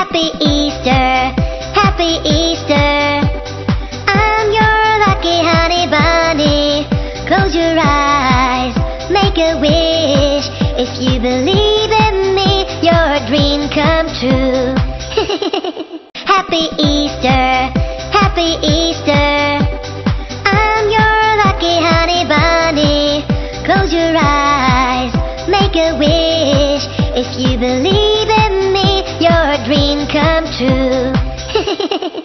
Happy Easter, Happy Easter. I'm your lucky honey bunny. Close your eyes, make a wish. If you believe in me, your dream come true. Happy Easter, Happy Easter. I'm your lucky honey bunny. Close your eyes, make a wish. If you believe in come true.